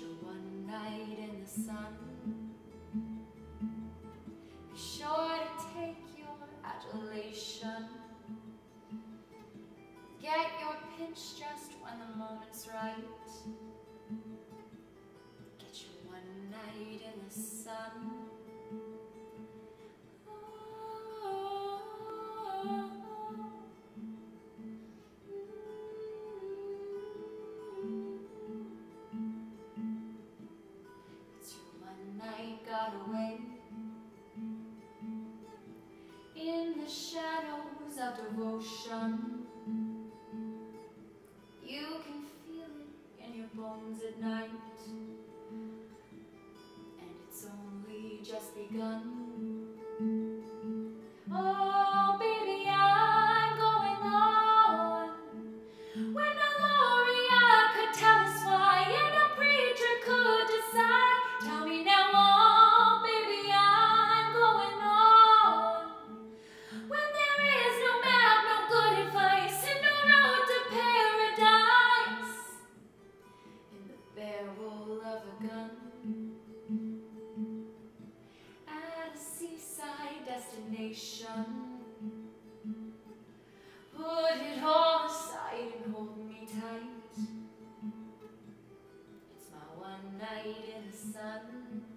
Your one night in the sun. Be sure to take your adulation. Get your pinch just when the moment's right. Get your one night in the sun. devotion. You can feel it in your bones at night, and it's only just begun. nation. Put it all aside and hold me tight. It's my one night in the sun.